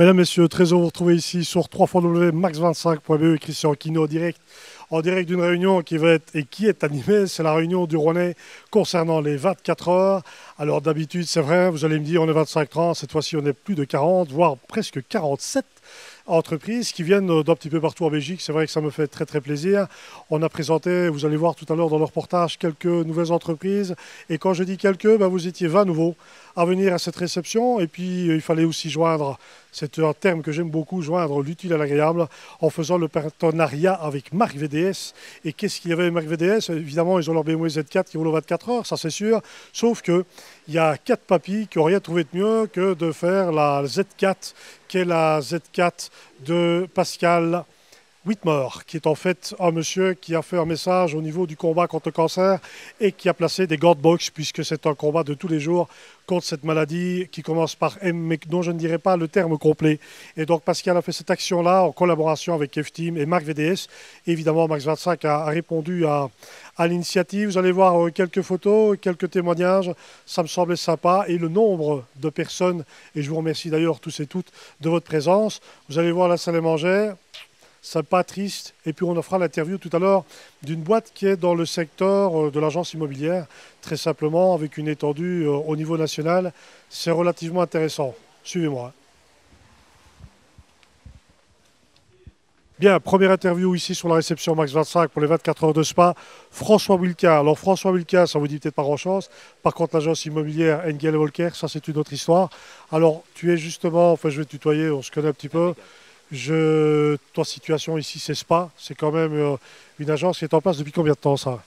Mesdames, Messieurs, très heureux vous retrouver ici sur www.max25.be et Christian Kino direct, en direct d'une réunion qui va être et qui est animée. C'est la réunion du Rouennais concernant les 24 heures. Alors d'habitude, c'est vrai, vous allez me dire, on est 25-30, cette fois-ci on est plus de 40, voire presque 47 entreprises qui viennent d'un petit peu partout en Belgique. C'est vrai que ça me fait très très plaisir. On a présenté, vous allez voir tout à l'heure dans le reportage, quelques nouvelles entreprises. Et quand je dis quelques, ben, vous étiez 20 nouveaux à venir à cette réception. Et puis, euh, il fallait aussi joindre, c'est un terme que j'aime beaucoup, joindre l'utile à l'agréable en faisant le partenariat avec Marc VDS. Et qu'est-ce qu'il y avait avec Marc VDS Évidemment, ils ont leur BMW Z4 qui roule aux 24 heures, ça c'est sûr. Sauf qu'il y a quatre papis qui rien trouvé de mieux que de faire la Z4, qui est la Z4 de Pascal Whitmore, qui est en fait un monsieur qui a fait un message au niveau du combat contre le cancer et qui a placé des guard box, puisque c'est un combat de tous les jours contre cette maladie qui commence par M, mais dont je ne dirais pas le terme complet. Et donc Pascal a fait cette action-là en collaboration avec F-Team et Marc VDS. évidemment, Max 25 a, répondu à, à l'initiative. Vous allez voir euh, quelques photos, quelques témoignages. Ça me semblait sympa. Et le nombre de personnes, et je vous remercie d'ailleurs tous et toutes de votre présence. Vous allez voir la salle à manger pas triste. Et puis on en l'interview tout à l'heure d'une boîte qui est dans le secteur euh, de l'agence immobilière, très simplement avec une étendue euh, au niveau national. C'est relativement intéressant. Suivez-moi. Bien, première interview ici sur la réception Max 25 pour les 24 heures de Spa. François Wilka. Alors François Wilka, ça vous dit peut-être pas grand-chose. Par contre, l'agence immobilière Engel Volker, ça c'est une autre histoire. Alors, tu es justement, enfin je vais tutoyer, on se connaît un petit peu. Je, situation ici, c'est SPA. C'est quand même euh, une agence qui est en place depuis combien de temps ça?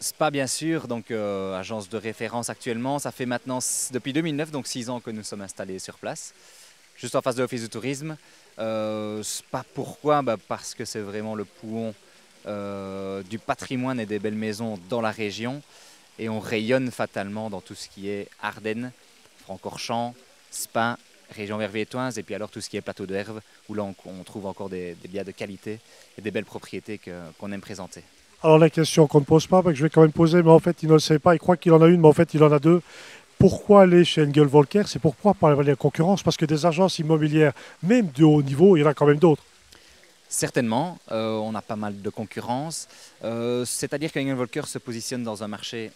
SPA, bien sûr, donc euh, agence de référence actuellement. Ça fait maintenant depuis 2009, donc six ans que nous sommes installés sur place, juste en face de l'office de tourisme. Euh, SPA, pourquoi? Bah, Parce que c'est vraiment le poumon du patrimoine et des belles maisons dans la région. Et on rayonne fatalement dans tout ce qui est Ardennes, Francorchamps, Spa région verviétoise, et puis alors tout ce qui est plateau de Herve, où là on, trouve encore des, biens de qualité et des belles propriétés qu'on aime présenter. Alors la question qu'on ne pose pas, que je vais quand même poser, mais en fait il ne le sait pas, il croit qu'il en a une, mais en fait il en a deux. Pourquoi aller chez Engel Volker? C'est pourquoi parler de concurrence? Parce que des agences immobilières, même de haut niveau, il y en a quand même d'autres. Certainement, euh, on a pas mal de concurrence. Euh, c'est-à-dire qu'Engel Volker se positionne dans un marché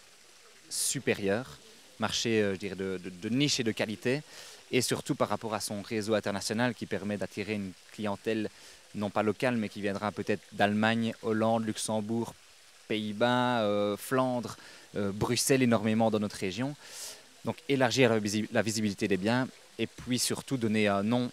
supérieur, marché euh, je dirais de, de, niche et de qualité et surtout par rapport à son réseau international qui permet d'attirer une clientèle non pas locale mais qui viendra peut-être d'Allemagne, Hollande, Luxembourg, Pays-Bas, euh, Flandre, euh, Bruxelles énormément dans notre région. Donc élargir la visibilité des biens et puis surtout donner un nom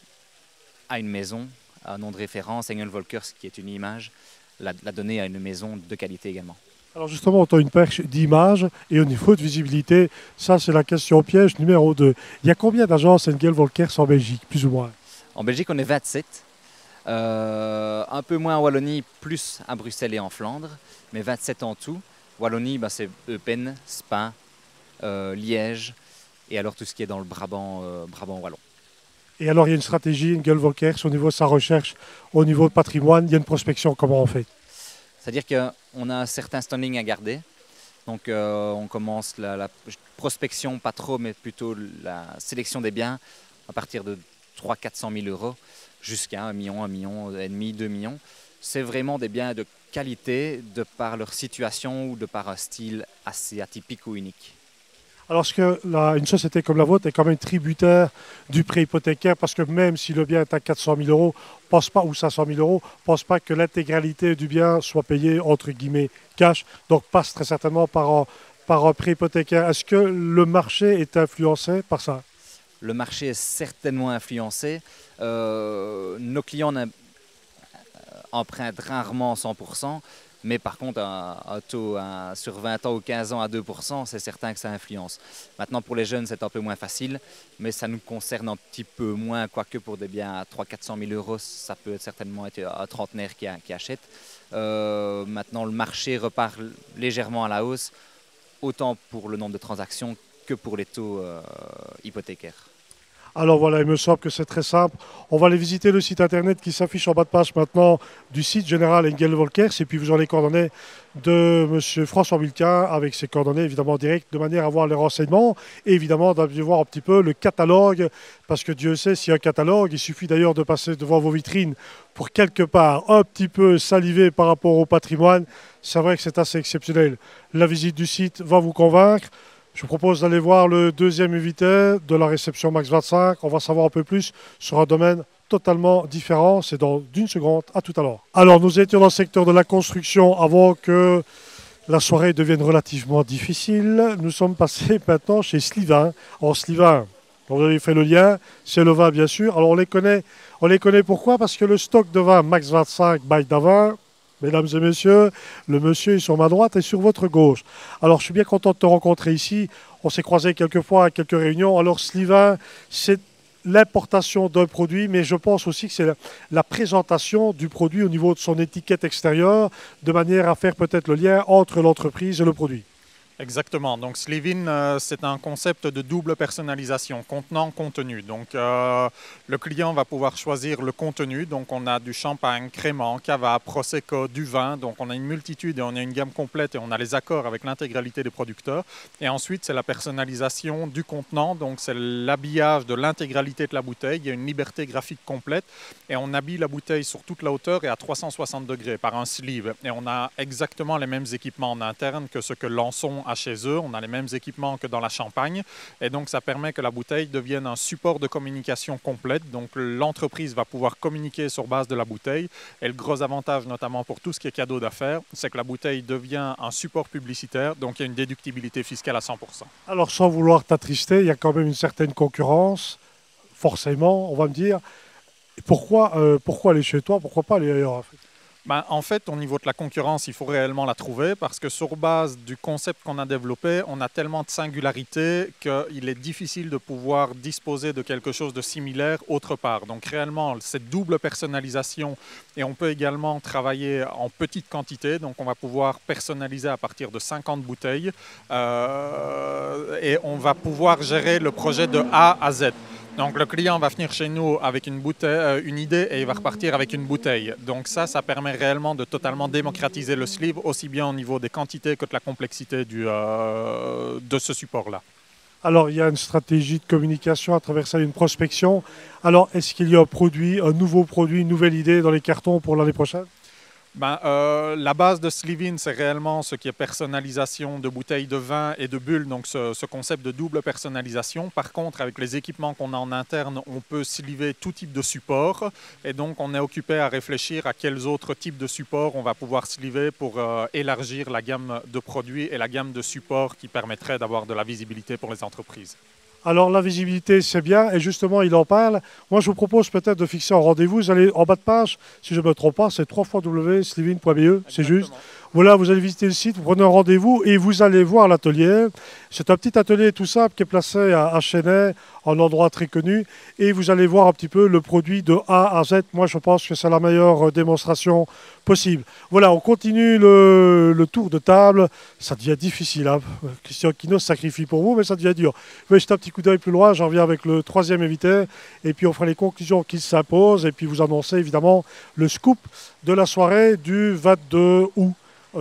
à une maison, un nom de référence, Engel Volkers qui est une image, la donner à une maison de qualité également. Alors justement, on a une perche d'image et au niveau de visibilité, ça c'est la question piège numéro 2. Il y a combien d'agences Engel Volkers en Belgique, plus ou moins? En Belgique, on est 27. Euh, un peu moins en Wallonie, plus à Bruxelles et en Flandre, mais 27 en tout. Wallonie, bah, c'est Eupen, Spa, euh, Liège, et alors tout ce qui est dans le Brabant, euh, Brabant wallon. Et alors il y a une stratégie, Engel Volkers, au niveau de sa recherche, au niveau de patrimoine, il y a une prospection, comment on fait? C'est-à-dire qu'on a un certain standing à garder. Donc euh, on commence la, prospection, pas trop, mais plutôt la sélection des biens à partir de 300 400 000 euros jusqu'à 1 million, 1 million et demi, 2 millions. C'est vraiment des biens de qualité de par leur situation ou de par un style assez atypique ou unique. Alors que une société comme la vôtre est quand même tributaire du prêt hypothécaire? Parce que même si le bien est à 400 000 euros, pense pas, ou 500 000 euros, pense pas que l'intégralité du bien soit payée entre guillemets cash, donc passe très certainement par un, prêt hypothécaire. Est-ce que le marché est influencé par ça? Le marché est certainement influencé. Euh, nos clients empruntent rarement 100%. Mais par contre, un, taux sur 20 ans ou 15 ans à 2%, c'est certain que ça influence. Maintenant, pour les jeunes, c'est un peu moins facile, mais ça nous concerne un petit peu moins, quoique pour des biens à 300-400 000 euros, ça peut certainement être un trentenaire qui, achète. Euh, maintenant, le marché repart légèrement à la hausse, autant pour le nombre de transactions que pour les taux euh, hypothécaires. Alors voilà, il me semble que c'est très simple. On va aller visiter le site internet qui s'affiche en bas de page maintenant du site général Engel Volkers et puis vous aurez les coordonnées de M. François Wilquin avec ses coordonnées évidemment directes de manière à avoir les renseignements et évidemment d'aller voir un petit peu le catalogue parce que Dieu sait s'il y a un catalogue, il suffit d'ailleurs de passer devant vos vitrines pour quelque part un petit peu saliver par rapport au patrimoine. C'est vrai que c'est assez exceptionnel. La visite du site va vous convaincre. Je vous propose d'aller voir le deuxième invité de la réception Max 25. On va savoir un peu plus sur un domaine totalement différent. C'est dans une seconde. À tout à l'heure. Alors, nous étions dans le secteur de la construction avant que la soirée devienne relativement difficile. Nous sommes passés maintenant chez Slivin. En Slivin, vous avez fait le lien, c'est le vin bien sûr. Alors on les connaît, on les connaît pourquoi? Parce que le stock de vin Max 25 by Davin Mesdames et messieurs, le monsieur est sur ma droite et sur votre gauche. Alors, je suis bien content de te rencontrer ici. On s'est croisé quelques fois à quelques réunions. Alors, Slivin, c'est l'importation d'un produit, mais je pense aussi que c'est la, présentation du produit au niveau de son étiquette extérieure, de manière à faire peut-être le lien entre l'entreprise et le produit. Exactement. Donc Slivin, euh, c'est un concept de double personnalisation, contenant-contenu. Donc euh, le client va pouvoir choisir le contenu. Donc on a du champagne, crément, cava, prosecco, du vin. Donc on a une multitude et on a une gamme complète et on a les accords avec l'intégralité des producteurs. Et ensuite c'est la personnalisation du contenant. Donc c'est l'habillage de l'intégralité de la bouteille. Il y a une liberté graphique complète et on habille la bouteille sur toute la hauteur et à 360 degrés par un sleeve. Et on a exactement les mêmes équipements en interne que ce que Lançon à chez eux. On a les mêmes équipements que dans la Champagne. Et donc, ça permet que la bouteille devienne un support de communication complète. Donc, l'entreprise va pouvoir communiquer sur base de la bouteille. Et le gros avantage, notamment pour tout ce qui est cadeau d'affaires, c'est que la bouteille devient un support publicitaire. Donc, il y a une déductibilité fiscale à 100%. Alors, sans vouloir t'attrister, il y a quand même une certaine concurrence. Forcément, on va me dire, pourquoi, euh, pourquoi aller chez toi? Pourquoi pas aller ailleurs ben, en fait, au niveau de la concurrence, il faut réellement la trouver parce que sur base du concept qu'on a développé, on a tellement de singularités qu'il est difficile de pouvoir disposer de quelque chose de similaire autre part. Donc réellement, cette double personnalisation et on peut également travailler en petite quantité. Donc on va pouvoir personnaliser à partir de 50 bouteilles euh, et on va pouvoir gérer le projet de A à Z. Donc le client va venir chez nous avec une, bouteille, euh, une idée et il va repartir avec une bouteille. Donc ça, ça permet réellement de totalement démocratiser le sleeve, aussi bien au niveau des quantités que de la complexité euh, de ce support-là. Alors il y a une stratégie de communication à travers ça, une prospection. Alors est-ce qu'il y a un produit, un nouveau produit, une nouvelle idée dans les cartons pour l'année prochaine? Ben, euh, la base de Slivin, c'est réellement ce qui est personnalisation de bouteilles de vin et de bulles, donc ce, concept de double personnalisation. Par contre, avec les équipements qu'on a en interne, on peut sliver tout type de support. Et donc, on est occupé à réfléchir à quels autres types de supports on va pouvoir sliver pour euh, élargir la gamme de produits et la gamme de supports qui permettrait d'avoir de la visibilité pour les entreprises. Alors la visibilité, c'est bien, et justement, il en parle. Moi, je vous propose peut-être de fixer un rendez-vous. Vous allez en bas de page, si je ne me trompe pas, c'est www.slivin.be, c'est juste. Voilà, vous allez visiter le site, vous prenez un rendez-vous et vous allez voir l'atelier. C'est un petit atelier tout simple qui est placé à, à Chennai, un endroit très connu, et vous allez voir un petit peu le produit de A à Z. Moi, je pense que c'est la meilleure démonstration possible. Voilà, on continue le, tour de table. Ça devient difficile. Hein. Christian Kino se sacrifie pour vous, mais ça devient dur. Je vais jeter un petit coup d'œil plus loin. J'en reviens avec le troisième invité, et puis on fera les conclusions qui s'imposent, et puis vous annoncer évidemment le scoop de la soirée du 22 août.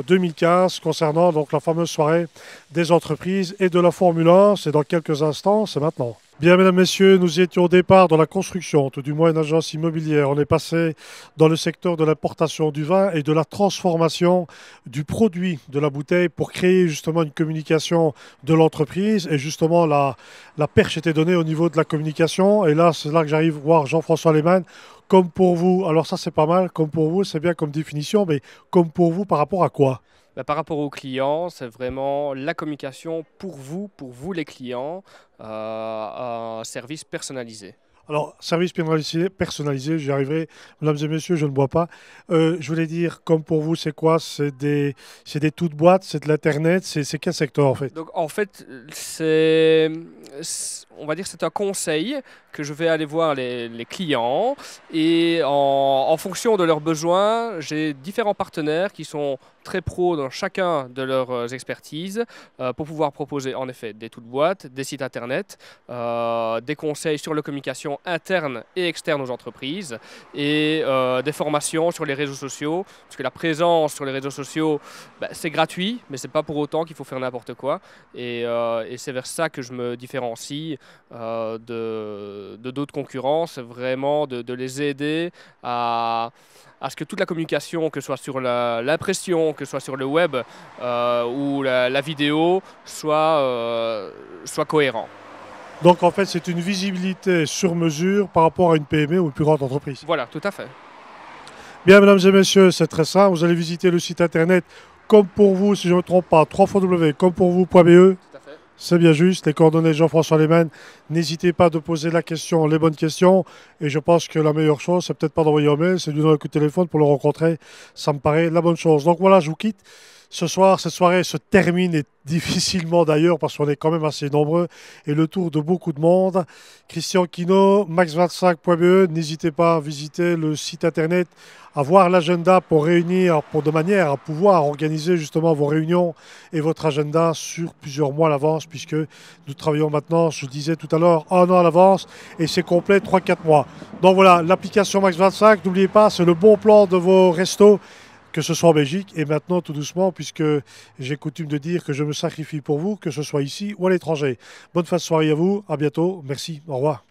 2015 concernant donc la fameuse soirée des entreprises et de la Formule 1. C'est dans quelques instants, c'est maintenant. Bien, mesdames, messieurs, nous étions au départ dans la construction, tout du moins une agence immobilière. On est passé dans le secteur de l'importation du vin et de la transformation du produit de la bouteille pour créer justement une communication de l'entreprise. Et justement, la, la perche était donnée au niveau de la communication. Et là, c'est là que j'arrive voir Jean-François Lehmann. Comme pour vous, alors ça c'est pas mal, comme pour vous, c'est bien comme définition, mais comme pour vous, par rapport à quoi? Bah, par rapport aux clients, c'est vraiment la communication pour vous, pour vous les clients, euh, un service personnalisé. Alors, service personnalisé, personnalisé j'y arriverai. Mesdames et messieurs, je ne bois pas. Euh, je voulais dire, comme pour vous, c'est quoi? C'est des, c'est des toutes boîtes, c'est de l'Internet, c'est, quel secteur en fait? Donc en fait, c'est, on va dire, c'est un conseil que je vais aller voir les, clients et en, fonction de leurs besoins, j'ai différents partenaires qui sont très pros dans chacun de leurs euh, expertises euh, pour pouvoir proposer en effet des toutes boîtes, des sites internet, des conseils sur la communication interne et externe aux entreprises et des formations sur les réseaux sociaux. Parce que la présence sur les réseaux sociaux, bah, c'est gratuit, mais c'est pas pour autant qu'il faut faire n'importe quoi. Et, et c'est vers ça que je me différencie de d'autres concurrents, vraiment de, les aider à ce que toute la communication, que ce soit sur l'impression, que ce soit sur le web euh, ou la, vidéo, soit, euh, soit cohérent. Donc en fait, c'est une visibilité sur mesure par rapport à une PME ou une plus grande entreprise. Voilà, tout à fait. Bien, mesdames et messieurs, c'est très simple. Vous allez visiter le site internet comme pour vous, si je ne me trompe pas, www.commepourvous.be. C'est bien juste. Les coordonnées de Jean-François Lehmann. N'hésitez pas de poser la question, les bonnes questions. Et je pense que la meilleure chose, c'est peut-être pas d'envoyer un mail, c'est de lui donner un coup de téléphone pour le rencontrer. Ça me paraît la bonne chose. Donc voilà, je vous quitte. Ce soir, cette soirée se termine et difficilement d'ailleurs parce qu'on est quand même assez nombreux et le tour de beaucoup de monde. Christian Kino, max25.be, n'hésitez pas à visiter le site internet, à voir l'agenda pour réunir, pour de manière à pouvoir organiser justement vos réunions et votre agenda sur plusieurs mois à l'avance puisque nous travaillons maintenant, je disais tout à l'heure, un an à l'avance et c'est complet 3-4 mois. Donc voilà, l'application Max25, n'oubliez pas, c'est le bon plan de vos restos que ce soit en Belgique et maintenant tout doucement, puisque j'ai coutume de dire que je me sacrifie pour vous, que ce soit ici ou à l'étranger. Bonne fin de soirée à vous, à bientôt, merci, au revoir.